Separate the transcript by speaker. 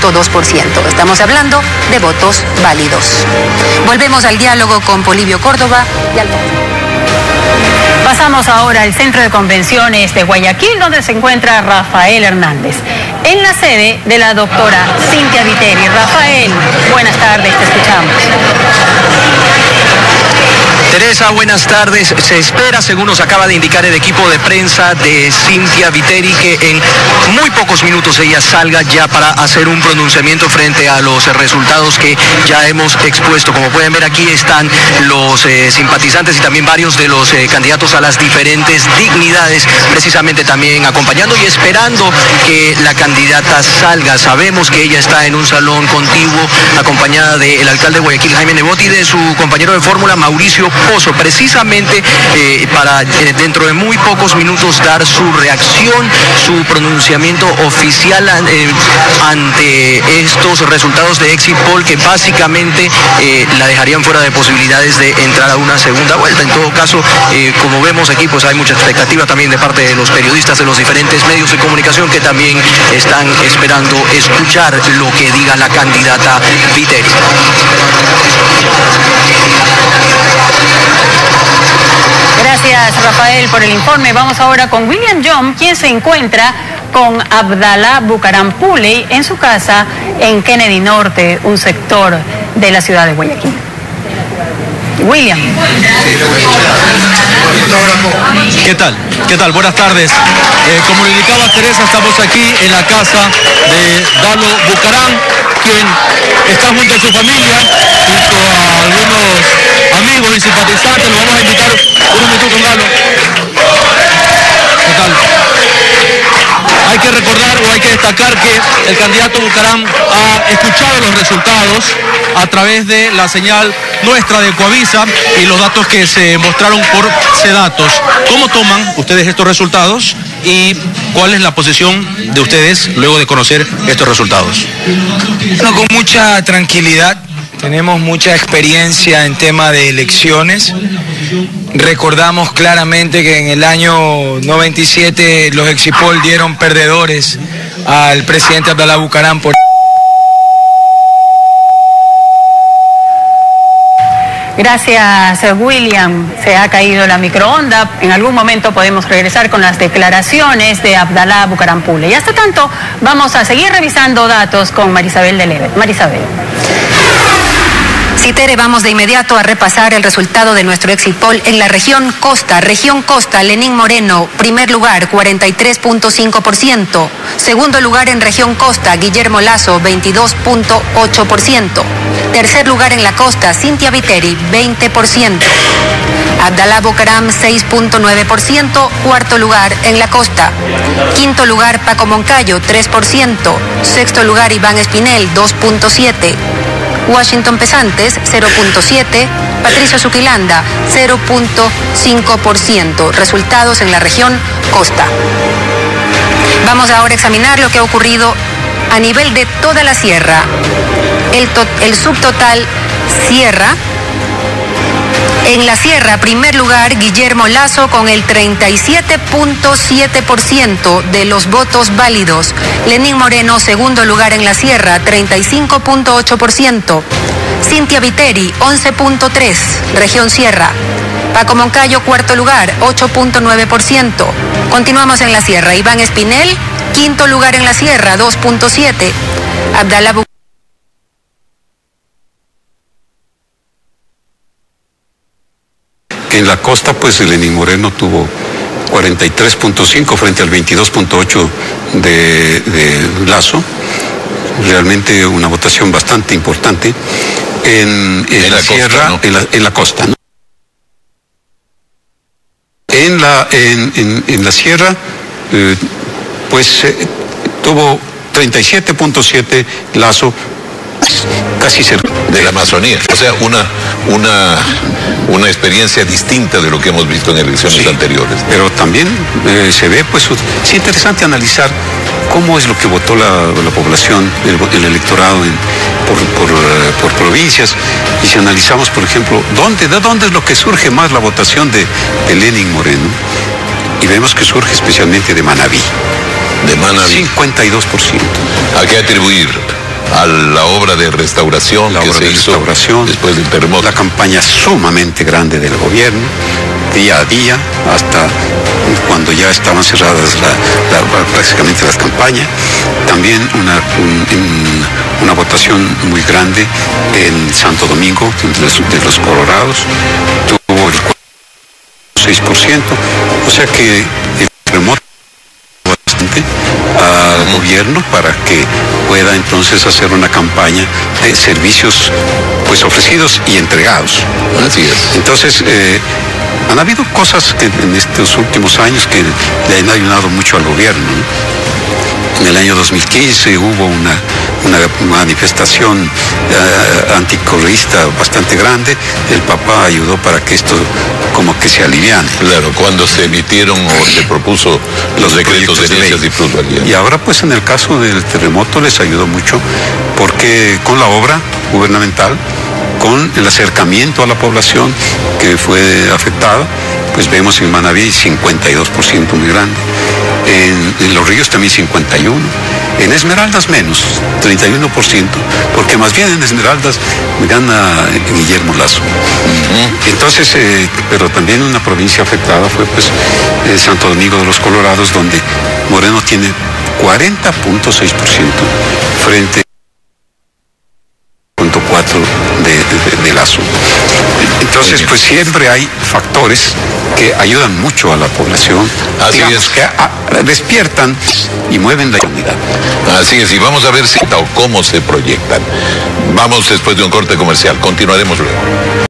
Speaker 1: 3.2%. Estamos hablando de votos válidos. Volvemos al diálogo con Polivio Córdoba y al
Speaker 2: Pasamos ahora al Centro de Convenciones de Guayaquil, donde se encuentra Rafael Hernández, en la sede de la doctora Cintia Viteri. Rafael, buenas tardes, te escuchamos.
Speaker 3: Teresa, buenas tardes. Se espera, según nos acaba de indicar el equipo de prensa de Cintia Viteri, que en muy pocos minutos ella salga ya para hacer un pronunciamiento frente a los resultados que ya hemos expuesto. Como pueden ver aquí están los eh, simpatizantes y también varios de los eh, candidatos a las diferentes dignidades, precisamente también acompañando y esperando que la candidata salga. Sabemos que ella está en un salón contiguo acompañada del alcalde de Guayaquil, Jaime Nebot, y de su compañero de fórmula, Mauricio precisamente eh, para eh, dentro de muy pocos minutos dar su reacción, su pronunciamiento oficial eh, ante estos resultados de exit poll que básicamente la dejarían fuera de posibilidades de entrar a una segunda vuelta. En todo caso, como vemos aquí, pues hay mucha expectativa también de parte de los periodistas de los diferentes medios de comunicación que también están esperando escuchar lo que diga la candidata Viteri.
Speaker 2: Gracias, Rafael, por el informe. Vamos ahora con William John, quien se encuentra con Abdallah Bucaram Puley en su casa en Kennedy Norte, un sector de la ciudad de Guayaquil. William.
Speaker 4: ¿Qué tal? ¿Qué tal? Buenas tardes. Eh, como le indicaba Teresa, estamos aquí en la casa de Dalo Bucaram, quien está junto a su familia, junto a algunos amigos y simpatizantes. Lo vamos a invitar un minuto con Dalo. ¿Qué tal? Hay que recordar o hay que destacar que el candidato Bucaram ha escuchado los resultados a través de la señal nuestra de Coavisa y los datos que se mostraron por datos. ¿Cómo toman ustedes estos resultados y cuál es la posición de ustedes luego de conocer estos resultados?
Speaker 5: con mucha tranquilidad. Tenemos mucha experiencia en tema de elecciones. Recordamos claramente que en el año 97 los Exipol dieron perdedores al presidente Abdalá Bucaram por...
Speaker 2: Gracias, William. Se ha caído la microonda. En algún momento podemos regresar con las declaraciones de Abdalá Bucarampule. Y hasta tanto, vamos a seguir revisando datos con Marisabel de Leve. Marisabel.
Speaker 1: Vamos de inmediato a repasar el resultado de nuestro exit poll en la región Costa. Región Costa, Lenín Moreno, primer lugar, 43.5%. Segundo lugar en región Costa, Guillermo Lazo, 22.8%. Tercer lugar en la costa, Cintia Viteri, 20%. Abdalá Bocaram, 6.9%. Cuarto lugar en la costa. Quinto lugar, Paco Moncayo, 3%. Sexto lugar, Iván Espinel, 2.7%. Washington Pesantes 0.7, Patricio Zuquilanda 0.5%. Resultados en la región Costa. Vamos ahora a examinar lo que ha ocurrido a nivel de toda la sierra. El, el subtotal Sierra en la Sierra, primer lugar, Guillermo Lazo con el 37.7% de los votos válidos. Lenín Moreno, segundo lugar en la Sierra, 35.8%. Cintia Viteri, 11.3%, región Sierra. Paco Moncayo, cuarto lugar, 8.9%. Continuamos en la Sierra. Iván Espinel, quinto lugar en la Sierra, 2.7%. Abdalá
Speaker 6: En la costa, pues Lenín Moreno tuvo 43.5 frente al 22.8 de, Lazo. Realmente una votación bastante importante. En, la, sierra, en, la, costa, En la, en, la sierra, eh, pues eh, tuvo 37.7 Lazo casi cerca
Speaker 7: de la Amazonía. O sea, una, una, una experiencia distinta de lo que hemos visto en elecciones anteriores.
Speaker 6: Pero también eh, se ve, pues, es interesante analizar cómo es lo que votó la, población, el, electorado por, eh, por, provincias. Y si analizamos, por ejemplo, ¿dónde, ¿de dónde es lo que surge más la votación de, de Lenin Moreno? Y vemos que surge especialmente de Manabí.
Speaker 7: De Manabí.
Speaker 6: 52%.
Speaker 7: ¿A qué atribuir? A la obra de restauración
Speaker 6: la
Speaker 7: que
Speaker 6: obra
Speaker 7: se
Speaker 6: de
Speaker 7: hizo
Speaker 6: restauración,
Speaker 7: después del terremoto.
Speaker 6: la campaña sumamente grande del gobierno, día a día, hasta cuando ya estaban cerradas la- la- prácticamente las campañas. También una, un- un- una votación muy grande en Santo Domingo, de los, de los Colorados, tuvo el 6%, o sea que gobierno para que pueda entonces hacer una campaña de servicios pues ofrecidos y entregados.
Speaker 7: Así es.
Speaker 6: Entonces, eh, han habido cosas que en estos últimos años que le han ayudado mucho al gobierno. ¿no? En el año 2015 hubo una, una manifestación anticorreísta bastante grande. El papá ayudó para que esto como que se aliviane.
Speaker 7: Claro, cuando se emitieron o se propuso los decretos de
Speaker 6: proyectos de
Speaker 7: y.
Speaker 6: Y ahora pues en el caso del terremoto les ayudó mucho porque con la obra gubernamental, con el acercamiento a la población que fue afectada, pues vemos en Manaví 52% muy grande, en, en Los Ríos también 51%, en Esmeraldas menos, 31%, porque más bien en Esmeraldas gana Guillermo Lazo. Entonces, eh, pero también una provincia afectada fue pues eh, Santo Domingo de los Colorados, donde Moreno tiene 40.6% frente Entonces, pues siempre hay factores que ayudan mucho a la población,
Speaker 7: Así
Speaker 6: digamos,
Speaker 7: es.
Speaker 6: que despiertan y mueven la unidad.
Speaker 7: Así es, y vamos a ver si o cómo se proyectan. Vamos después de un corte comercial, continuaremos luego.